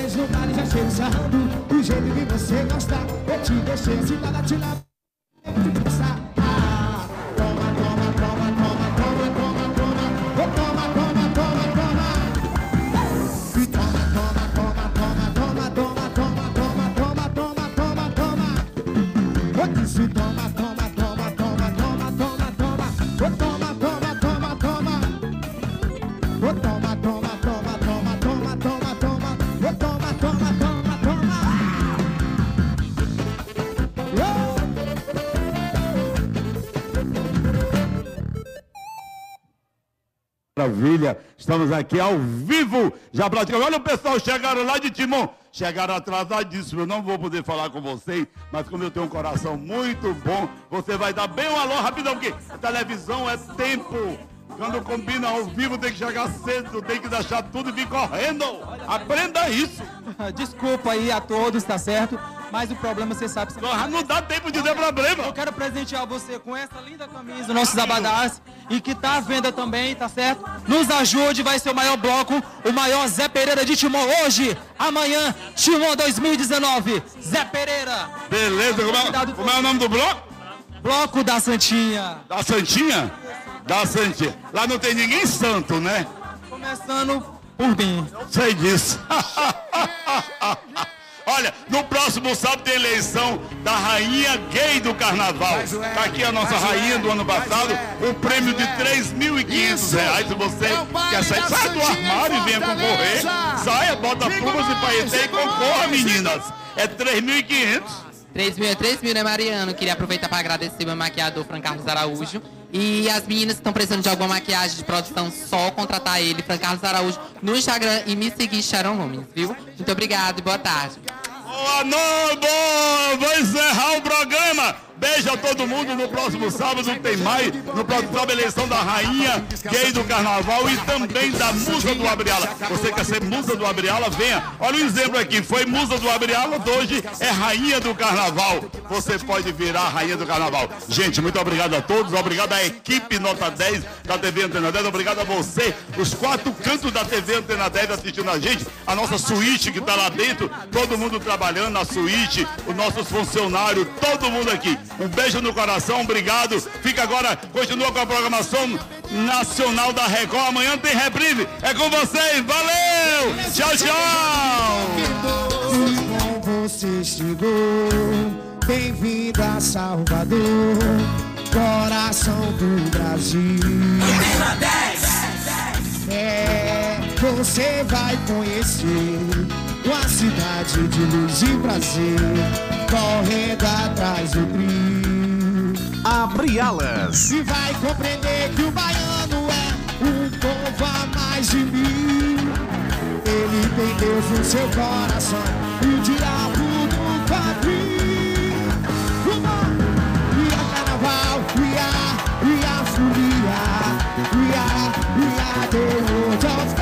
vezes no baile já chego sarrando Do jeito que você gosta Eu te deixei excitada, te lavo Maravilha, estamos aqui ao vivo, já praticamente. Olha o pessoal, chegaram lá de Timon, chegaram atrasadíssimo. Eu não vou poder falar com vocês, mas como eu tenho um coração muito bom, você vai dar bem um alô rapidão, porque a televisão é tempo. Quando combina ao vivo tem que chegar cedo, tem que deixar tudo e vir correndo. Aprenda isso. Desculpa aí a todos, tá certo? Mas o problema você sabe. Você... Não, não dá tempo de ter problema. Eu quero presentear você com essa linda camisa, nossos abadás, e que tá à venda também, tá certo? Nos ajude, vai ser o maior bloco, o maior Zé Pereira de Timon hoje, amanhã, Timon 2019, Zé Pereira. Beleza, como é, como é o nome do bloco? Bloco da Santinha. Da Santinha? Da Santinha. Lá não tem ninguém santo, né? Começando por mim. Sei disso. Olha, no próximo sábado tem eleição da rainha gay do carnaval. Tá aqui a nossa rainha do ano passado, um prêmio de 3.500 reais. Se você quer sair, sai do armário e venha concorrer. Saia, bota plumas e paetê e concorra, meninas. É 3.500. 3 mil é 3 mil, né, Mariano? Queria aproveitar para agradecer meu maquiador, Fran Carlos Araújo. E as meninas que estão precisando de alguma maquiagem de produção, só contratar ele, Fran Carlos Araújo, no Instagram e me seguir, Sharon Gomes, viu? Muito obrigado e boa tarde. Boa boa. vou encerrar o programa. Beijo a todo mundo. No próximo sábado tem mais. No próximo sábado, eleição da rainha gay do carnaval e também da musa do Abriala. Você quer ser musa do Abriala? Venha. Olha o exemplo aqui. Foi musa do Abriala, hoje é rainha do carnaval. Você pode virar rainha do carnaval. Gente, muito obrigado a todos. Obrigado à equipe Nota 10 da TV Antena 10. Obrigado a você, os quatro cantos da TV Antena 10 assistindo a gente. A nossa suíte que está lá dentro. Todo mundo trabalhando na suíte. Os nossos funcionários. Todo mundo aqui. Um beijo no coração, obrigado. Fica agora, continua com a programação nacional da Record. Amanhã tem reprise. É com vocês, valeu! Tchau, tchau! Você chegou, bem-vindo a Salvador, coração do Brasil. É, você vai conhecer uma cidade de luz e prazer, correndo atrás do trio. Abre alas. E vai compreender que o baiano é um povo a mais de mil. Ele tem Deus no seu coração e o diabo no quadril. We are carnaval, we are, we are folia, we are, we are the